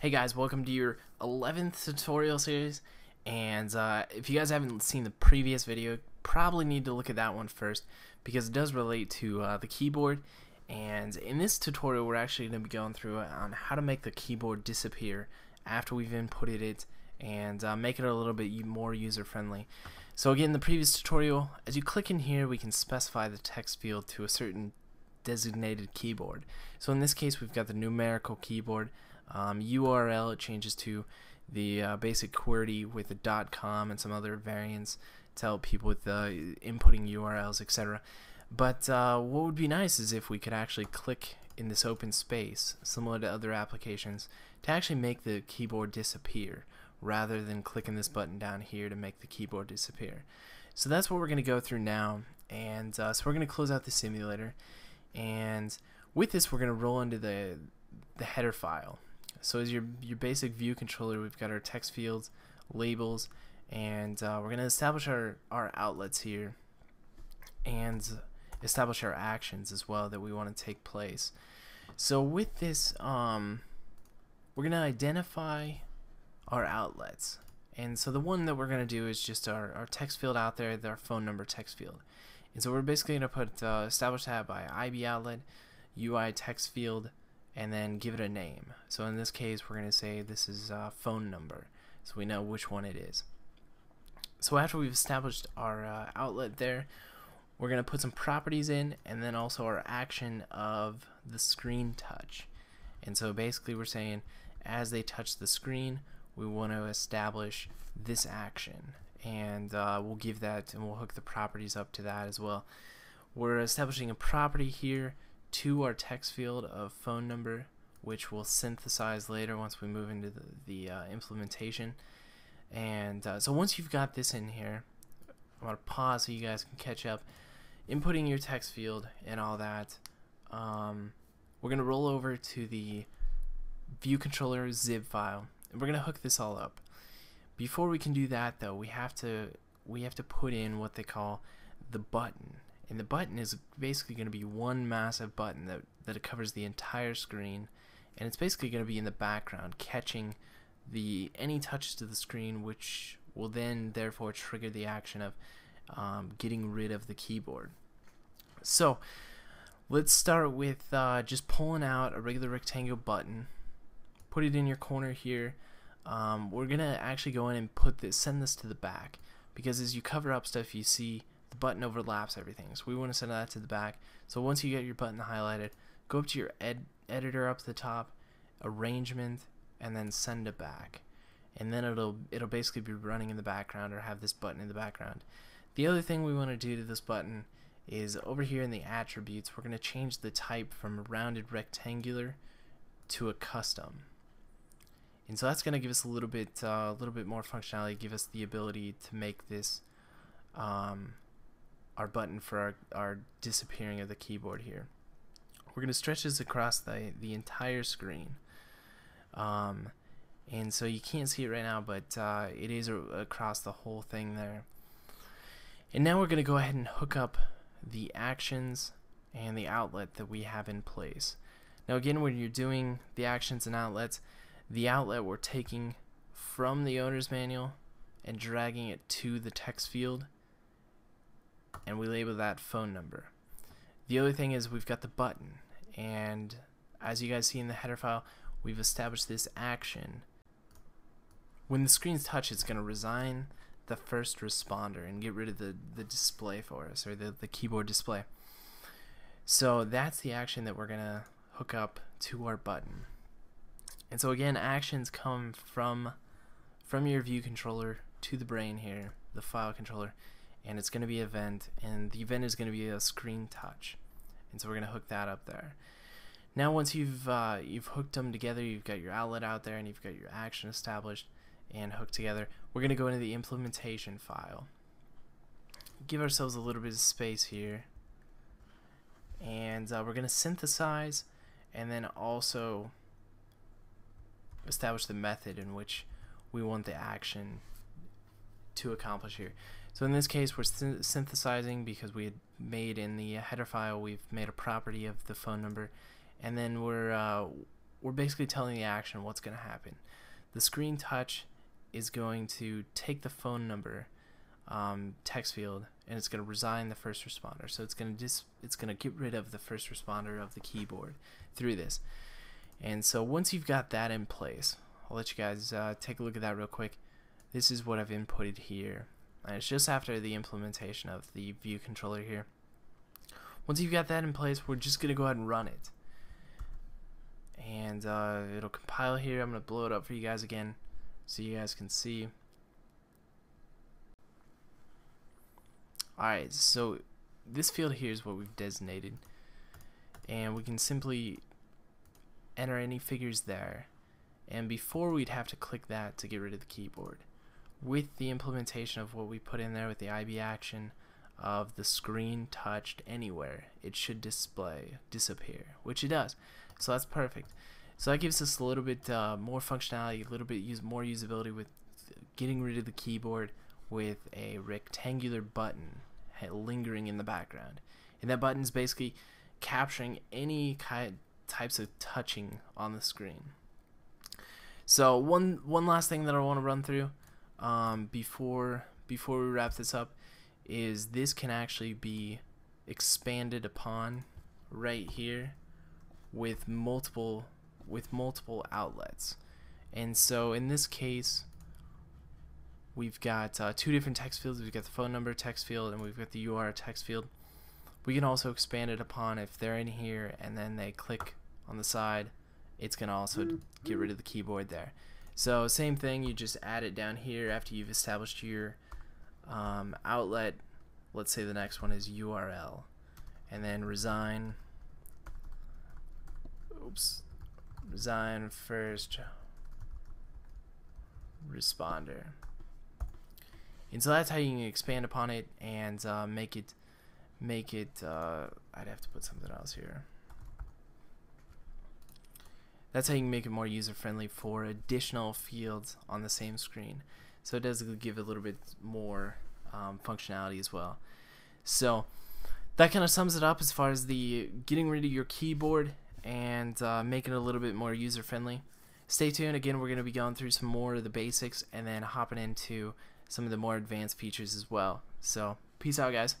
Hey guys, welcome to your 11th tutorial series and uh, if you guys haven't seen the previous video probably need to look at that one first because it does relate to uh, the keyboard and in this tutorial we're actually going to be going through on how to make the keyboard disappear after we've inputted it and uh, make it a little bit more user friendly. So again, in the previous tutorial, as you click in here we can specify the text field to a certain designated keyboard. So in this case we've got the numerical keyboard um, URL it changes to the uh, basic QWERTY with the .com and some other variants to help people with uh, inputting URLs, etc. But uh, what would be nice is if we could actually click in this open space, similar to other applications, to actually make the keyboard disappear rather than clicking this button down here to make the keyboard disappear. So that's what we're going to go through now. And uh, so we're going to close out the simulator. And with this, we're going to roll into the, the header file. So as your, your basic view controller, we've got our text fields, labels, and uh, we're going to establish our, our outlets here and establish our actions as well that we want to take place. So with this, um, we're going to identify our outlets. And so the one that we're going to do is just our, our text field out there, our phone number text field. And so we're basically going to put uh, establish that by IB outlet, UI text field, and then give it a name. So in this case, we're going to say this is a phone number, so we know which one it is. So after we've established our uh, outlet there, we're going to put some properties in, and then also our action of the screen touch. And so basically we're saying as they touch the screen, we want to establish this action. And uh, we'll give that, and we'll hook the properties up to that as well. We're establishing a property here to our text field of phone number, which we'll synthesize later once we move into the, the uh, implementation. And uh, so once you've got this in here, I'm going to pause so you guys can catch up. Inputting your text field and all that, um, we're going to roll over to the view controller xib file, and we're going to hook this all up. Before we can do that, though, we have to we have to put in what they call the button and the button is basically going to be one massive button that, that covers the entire screen. And it's basically going to be in the background catching the any touches to the screen which will then therefore trigger the action of um, getting rid of the keyboard. So let's start with uh, just pulling out a regular rectangle button put it in your corner here. Um, we're gonna actually go in and put this send this to the back. Because as you cover up stuff you see button overlaps everything. So we want to send that to the back. So once you get your button highlighted, go up to your ed editor up the top, arrangement, and then send it back. And then it'll it'll basically be running in the background or have this button in the background. The other thing we want to do to this button is over here in the attributes, we're going to change the type from rounded rectangular to a custom. And so that's going to give us a little bit uh, a little bit more functionality, give us the ability to make this um, our button for our, our disappearing of the keyboard here. We're going to stretch this across the, the entire screen. Um, and so you can't see it right now, but uh, it is across the whole thing there. And now we're going to go ahead and hook up the actions and the outlet that we have in place. Now again, when you're doing the actions and outlets, the outlet we're taking from the owner's manual and dragging it to the text field and we label that phone number. The other thing is we've got the button and as you guys see in the header file we've established this action. When the screen's touched, it's going to resign the first responder and get rid of the, the display for us or the, the keyboard display. So that's the action that we're going to hook up to our button. And so again actions come from from your view controller to the brain here, the file controller and it's going to be event and the event is going to be a screen touch. And so we're going to hook that up there. Now once you've uh, you've hooked them together you've got your outlet out there and you've got your action established and hooked together we're going to go into the implementation file. Give ourselves a little bit of space here. And uh, we're going to synthesize and then also establish the method in which we want the action to accomplish here. So in this case, we're synthesizing because we had made in the header file, we've made a property of the phone number, and then we're uh, we're basically telling the action what's going to happen. The screen touch is going to take the phone number um, text field and it's going to resign the first responder. So it's going to dis it's going to get rid of the first responder of the keyboard through this. And so once you've got that in place, I'll let you guys uh, take a look at that real quick. This is what I've inputted here. And it's just after the implementation of the view controller here. Once you've got that in place, we're just going to go ahead and run it. And uh, it'll compile here. I'm going to blow it up for you guys again so you guys can see. Alright, so this field here is what we've designated. And we can simply enter any figures there. And before we'd have to click that to get rid of the keyboard. With the implementation of what we put in there with the IB action of the screen touched anywhere, it should display, disappear, which it does. So that's perfect. So that gives us a little bit uh, more functionality, a little bit use more usability with getting rid of the keyboard with a rectangular button lingering in the background. And that button is basically capturing any kind types of touching on the screen. So one one last thing that I want to run through um, before before we wrap this up is this can actually be expanded upon right here with multiple with multiple outlets. And so in this case, we've got uh, two different text fields. We've got the phone number text field and we've got the UR text field. We can also expand it upon if they're in here and then they click on the side, it's going to also get rid of the keyboard there. So same thing, you just add it down here after you've established your um, outlet. Let's say the next one is URL. And then resign. Oops. Resign first responder. And so that's how you can expand upon it and uh, make it make it uh, I'd have to put something else here. That's how you can make it more user friendly for additional fields on the same screen. So it does give a little bit more um, functionality as well. So that kind of sums it up as far as the getting rid of your keyboard and uh, making it a little bit more user friendly. Stay tuned. Again, we're going to be going through some more of the basics and then hopping into some of the more advanced features as well. So, peace out, guys.